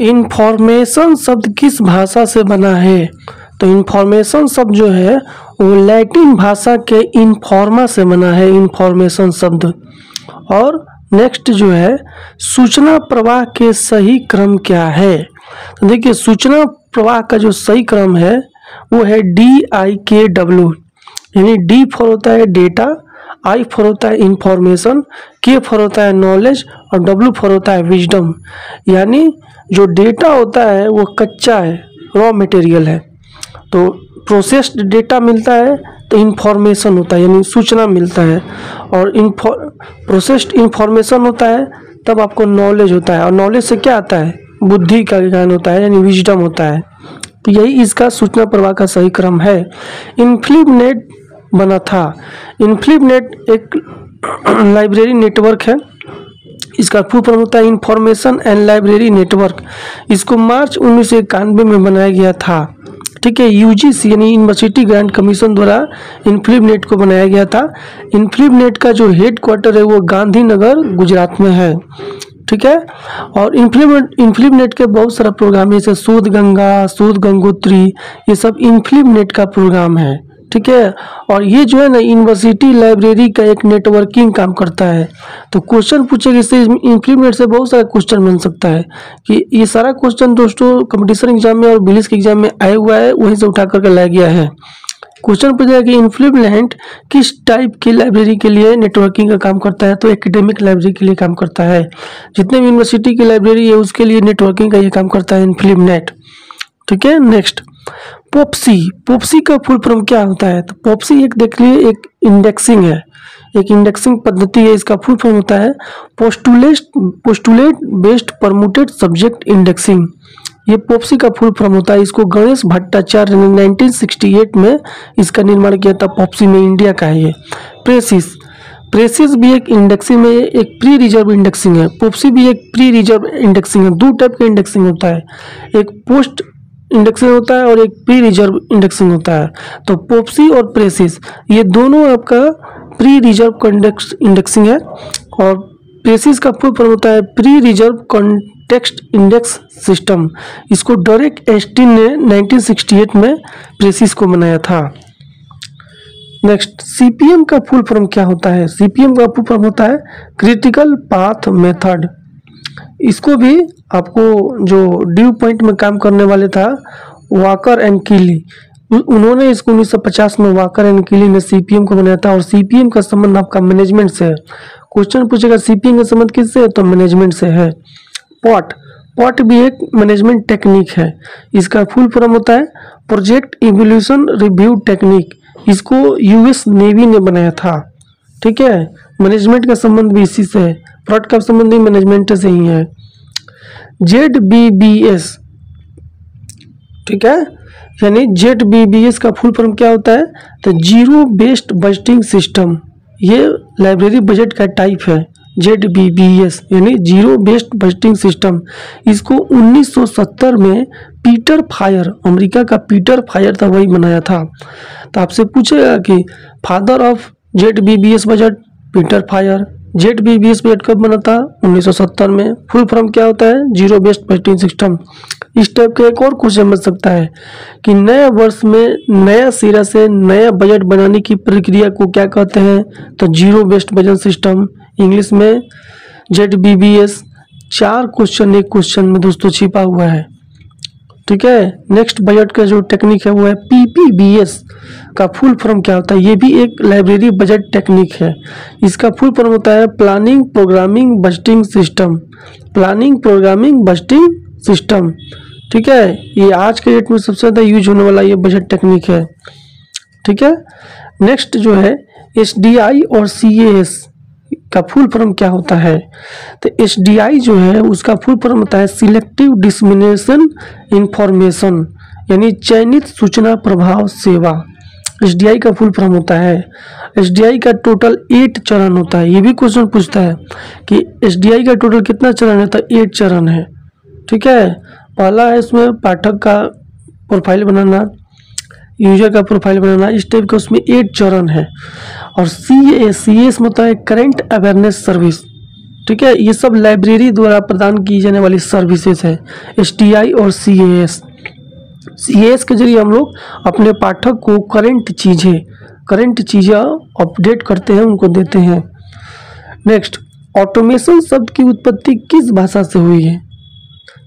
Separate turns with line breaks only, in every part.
Information शब्द किस भाषा से बना है? तो इन्फॉर्मेशन शब्द जो है, वो लैटिन भाषा के इन्फॉर्मा से बना है, इन्फॉर्मेशन शब्द। और नेक्स्ट जो है, सूचना प्रवाह के सही क्रम क्या है? तो देखिए, सूचना प्रवाह का जो सही क्रम है, वो है डी आई के डब्ल्यू यानी डी फॉर होता है डेटा आई फॉर होता है इंफॉर्मेशन के फॉर होता है नॉलेज और डब्ल्यू फॉर होता है विजडम यानी जो डेटा होता है वो कच्चा है रॉ मटेरियल है. तो प्रोसेस्ड डेटा मिलता है तो इन्फॉर्मेशन होता है, यानी सूचना मिलता है. और प्रोसेस्ड इन्फॉर्मेशन होता है, तब आपको नॉलेज होता है. और नॉलेज से क्या आता है? बुद्धि का ज्ञान होता है, यानी विजडम होता है. तो यही इसका सूचना प्रवाह का सही क्रम है. इनफ्लिपनेट बना था। इनफ्लिपनेट एक लाइब्रेरी नेटवर्क है। इसका फुल फॉर्म होता है इंफॉर्मेशन एंड लाइब्रेरी नेटवर्क। इसको मार्च उन्नीस सौ इक्यानवे में बनाया गया था। ठीक है यूजीसी यानी यूनिवर्सिटी ग्रांट कमीशन द्वारा इनफ्लिपनेट को बनाया गया था। इनफ्लिपनेट का जो हेड क्वार्टर है वो गांधीनगर, गुजरात में है। ठीक है, और इन्फ्लिपनेट इन्फ्लिपनेट के बहुत सारा प्रोग्राम जैसे शोध गंगा शोध गंगोत्री, ये सब इन्फ्लिपनेट का प्रोग्राम है। ठीक है? और ये जो है ना यूनिवर्सिटी लाइब्रेरी का एक नेटवर्किंग काम करता है। तो क्वेश्चन पूछेगा इससे इंप्लीमेंट से बहुत सारा क्वेश्चन बन सकता है। कि ये सारा क्वेश्चन दोस्तों कंपटीशन एग्ज़ाम में और बिलिस के एग्ज़ाम में आया हुआ है, वहीं से उठा करके लाया गया है। क्वेश्चन पूछा कि इन्फ्लुएंट किस टाइप की लाइब्रेरी के लिए नेटवर्किंग का काम करता है? तो एकेडमिक लाइब्रेरी के लिए काम करता है। जितने भी यूनिवर्सिटी की लाइब्रेरी है, उसके लिए नेटवर्किंग का ये काम करता है इन्फ्लिमनेट ठीक है? नेक्स्ट पोप्सी पोप्सी का फुल फॉर्म क्या होता है? तो पोप्सी एक देख लिए एक इंडेक्सिंग है। एक इंडेक्सिंग पद्धति है, इसका फुल फॉर्म होता है। Postulate postulate based permuted subject indexing ये पोप्सी का फुल फॉर्म होता है। इसको गणेश भट्टाचार्य ने 1968 में इसका निर्माण किया था। पोप्सी में इंडिया का है ये। प्रेसिस प्रेसिस भी एक इंडेक्सिंग में, एक प्री रिज़र्व इंडेक्सिंग है। पोप्सी भी एक प्री रिज़र्व इंडेक्सिंग है। दो टाइप का इंडेक्सिंग होता है। एक पोस्ट इंडेक्सिंग होता है और एक प्री रिज़र्व इंडेक्सिंग होता है। तो पोप्सी और प्रेसिस ये दोनों आपका प्री रिज़र्व इंडेक्सिंग है और प्रेसिस का फुल फॉर्म होता है preserve context index system इसको डोरेक एस्टिन ने 1968 में प्रेसिस को बनाया था। नेक्स्ट सीपीएम का फुल फॉर्म क्या होता है? सीपीएम का फुल फॉर्म होता है क्रिटिकल पाथ मेथड इसको भी आपको जो ड्यू पॉइंट में काम करने वाले था, वाकर एंड किली। उन्होंने इसको 1950 में वाकर एंड किली ने सीपीएम को बनाया था और सीपीएम का संबंध आपका मैनेजमेंट से है। क्वेश्चन पूछेगा सीपीएम का संबंध किससे है? तो मैनेजमेंट से है। पॉट पॉट भी एक मैनेजमेंट टेक्निक है। इसका फुल फॉर्म होता है प्रोजेक्ट इवोल्यूशन रिव्यू टेक्निक इसको यूएस नेवी ने बनाया था। ठीक है? मैनेजमेंट का संबंध भी इसी से है। प्लॉट का संबंध मैनेजमेंट से ही। है जेड बी बी एस ठीक है? यानी जेड बी बी एस का फुल फॉर्म क्या होता है? तो ज़ीरो बेस्ड बजटिंग सिस्टम ये लाइब्रेरी बजट का टाइप है जेड बी बी एस यानी ज़ीरो बेस्ड बजटिंग सिस्टम इसको 1970 में पीटर फायर अमेरिका का पीटर फायर था, वही बनाया था। तो आपसे पूछेगा कि father of Z B B S budget Peter Pyhrr Z B B S budget कब बना था? 1970 में। फुल फॉर्म क्या होता है? Zero based budgeting system. इस टाइप का एक और क्वेश्चन बन सकता है कि नए वर्ष में नया सिरा से नया बजट बनाने की प्रक्रिया को क्या कहते हैं? तो zero based budget system. English में जेड बी बी एस। चार क्वेश्चन, एक क्वेश्चन में दोस्तों छिपा हुआ है। ठीक है? नेक्स्ट बजट का जो टेक्निक है, वो है पीपीबीएस का फुल फॉर्म क्या होता है? ये भी एक लाइब्रेरी बजट टेक्निक है। इसका फुल फॉर्म होता है planning programming budgeting system planning programming budgeting system ठीक है? ये आज के डेट में सबसे ज़्यादा यूज़ होने वाला ये बजट टेक्निक है। ठीक है? नेक्स्ट जो है एसडीआई और सीएएस का फुल फॉर्म क्या होता है? तो एसडीआई जो है, उसका फुल फॉर्म होता है सिलेक्टिव डिस्मिनेशन इंफॉर्मेशन यानी चयनित सूचना प्रभाव सेवा। एसडीआई का फुल फॉर्म होता है। एसडीआई का टोटल एट चरण होता है। ये भी क्वेश्चन पूछता है कि एसडीआई का टोटल कितना चरण है? तो एट चरण है। ठीक है? पहला है इसमें पाठक का प्रोफ़ाइल बनाना यूज़र का प्रोफ़ाइल बनाना। इस टाइप का उसमें एट चरण है। और सी ए सी एस में होता है करेंट अवेयरनेस सर्विस ठीक है? ये सब लाइब्रेरी द्वारा प्रदान की जाने वाली सर्विसेज़ है एस टी आई और सी ए एस सी एस के ज़रिए हम लोग अपने पाठक को करंट चीज़ें करंट चीज़ें अपडेट करते हैं, उनको देते हैं। नेक्स्ट ऑटोमेशन शब्द की उत्पत्ति किस भाषा से हुई है?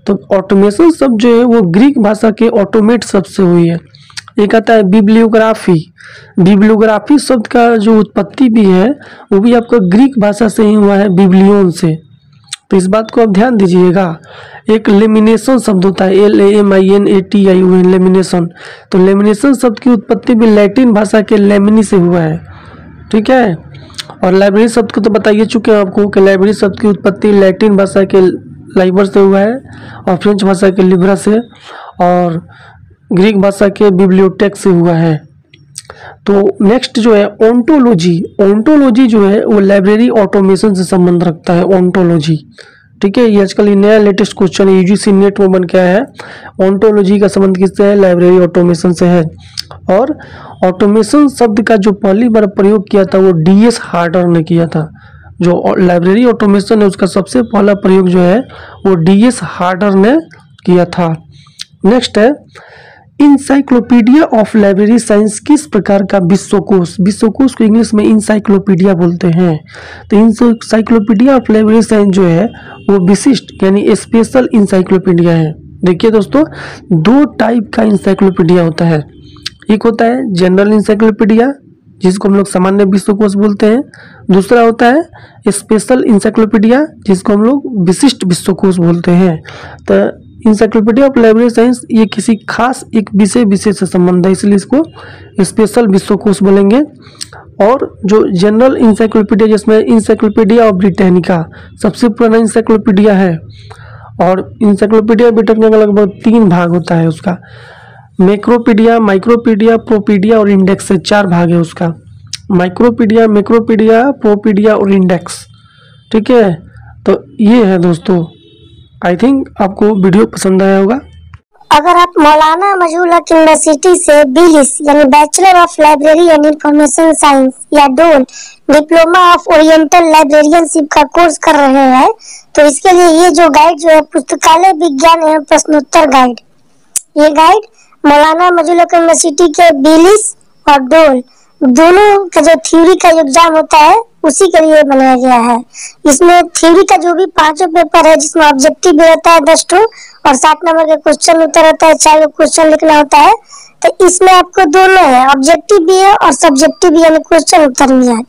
तो ऑटोमेशन शब्द जो है वो ग्रीक भाषा के ऑटोमेट शब्द से हुई है। एक आता है, बिब्लियोग्राफी। बिब्लियोग्राफी शब्द का जो उत्पत्ति भी है, वो भी आपका ग्रीक भाषा से ही हुआ है, बिब्लियोन से। तो इस बात को आप ध्यान दीजिएगा। एक लेमिनेशन शब्द होता है L A M I N A T I U N lamination. तो लेमिनेशन शब्द की उत्पत्ति भी लैटिन भाषा के लेमिनी से हुआ है। ठीक है? और लाइब्रेरी शब्द को तो बताइए चुके हैं आपको कि लाइब्रेरी शब्द की उत्पत्ति लैटिन भाषा के लाइबर से हुआ है और फ्रेंच भाषा के लिब्रा से। और ग्रीक भाषा के बिब्लियोटेक से हुआ है। तो नेक्स्ट जो है ओंटोलॉजी ओंटोलॉजी जो है, वो लाइब्रेरी ऑटोमेशन से संबंध रखता है ओंटोलॉजी ठीक है, ये आजकल ये नया लेटेस्ट क्वेश्चन है यूजीसी नेट में बन के आया है। ओंटोलॉजी का संबंध किससे है? लाइब्रेरी ऑटोमेशन से है। और ऑटोमेशन शब्द का जो पहली बार प्रयोग किया था, वो डी एस हार्डर ने किया था। जो लाइब्रेरी ऑटोमेशन है, उसका सबसे पहला प्रयोग जो है, वो डी एस हार्डर ने किया था। नेक्स्ट है इंसाइक्लोपीडिया ऑफ़ लाइब्रेरी साइंस किस प्रकार का विश्वकोश? विश्वकोश को इंग्लिश में इंसाइक्लोपीडिया बोलते हैं। तो इंसाइक्लोपीडिया ऑफ़ लाइब्रेरी साइंस जो है, वो विशिष्ट यानी स्पेशल इंसाइक्लोपीडिया है। देखिए दोस्तों, दो टाइप का इंसाइक्लोपीडिया होता है। एक होता है जनरल इंसाइक्लोपीडिया जिसको हम लोग सामान्य विश्वकोश बोलते हैं। दूसरा होता है स्पेशल इंसाइक्लोपीडिया जिसको हम लोग विशिष्ट विश्वकोश बोलते हैं। तो इंसाइक्लोपीडिया ऑफ़ लाइब्रेरी साइंस ये किसी खास एक विषय विषय से संबंध है, इसलिए इसको स्पेशल विश्वकोश बोलेंगे। और जो जनरल इंसाइक्लोपीडिया जिसमें इंसाइक्लोपीडिया ऑफ़ ब्रिटानिका सबसे पुराना इंसाइक्लोपीडिया है, और इंसाइक्लोपीडिया ब्रिटानिका का लगभग तीन भाग होता है उसका। मैक्रोपीडिया माइक्रोपीडिया प्रोपीडिया और इंडेक्स से चार भाग है उसका। माइक्रोपीडिया मैक्रोपीडिया प्रोपीडिया और इंडेक्स ठीक है? तो ये है दोस्तों। आई थिंक आपको वीडियो पसंद आया होगा।
अगर आप मौलाना मजूल यूनिवर्सिटी से बीलिस यानी bachelor of library and information science या DOL diploma of oriental librarianship का कोर्स कर रहे हैं तो इसके लिए ये जो गाइड जो है, पुस्तकालय विज्ञान एवं प्रश्नोत्तर गाइड ये गाइड मौलाना मजूल यूनिवर्सिटी के बीलिस और डोल दोनों का जो थ्योरी का एग्ज़ाम होता है उसी के लिए बनाया गया है। इसमें थ्योरी का जो भी पाँचों पेपर है, जिसमें ऑब्जेक्टिव भी रहता है, दस टू और सात नंबर के क्वेश्चन उत्तर रहता है, चार क्वेश्चन लिखना होता है तो इसमें आपको दोनों है ऑब्जेक्टिव भी है और सब्जेक्टिव भी, यानी क्वेश्चन उत्तर भी है।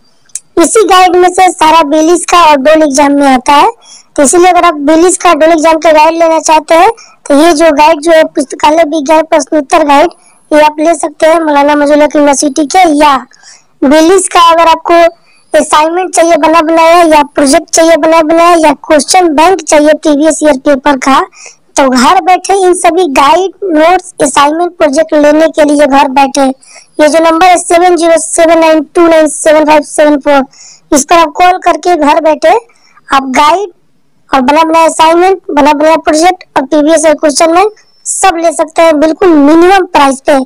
इसी गाइड में से सारा बेलिस का और डोल एग्ज़ाम में आता है। तो इसीलिए अगर आप बेलिस का डोल एग्ज़ाम का गाइड लेना चाहते हैं तो ये जो गाइड जो है, पुस्तकालय विज्ञान प्रश्नोत्तर गाइड ये आप ले सकते हैं। मौलाना मजूला यूनिवर्सिटी के, या बेलिस का अगर आपको असाइनमेंट चाहिए, बना बनाया, या प्रोजेक्ट चाहिए, बना बनाया, या क्वेश्चन बैंक चाहिए प्रीवियस ईयर पेपर का तो घर बैठे इन सभी गाइड नोट्स असाइनमेंट प्रोजेक्ट लेने के लिए घर बैठे। ये जो नंबर है seven zero seven nine two nine seven five seven four इस पर आप कॉल करके घर बैठे, आप गाइड और बना बनाया असाइनमेंट बना बनाया प्रोजेक्ट और प्रीवियस ईयर क्वेश्चन बैंक सब ले सकते हैं, बिल्कुल मिनिमम प्राइस पे।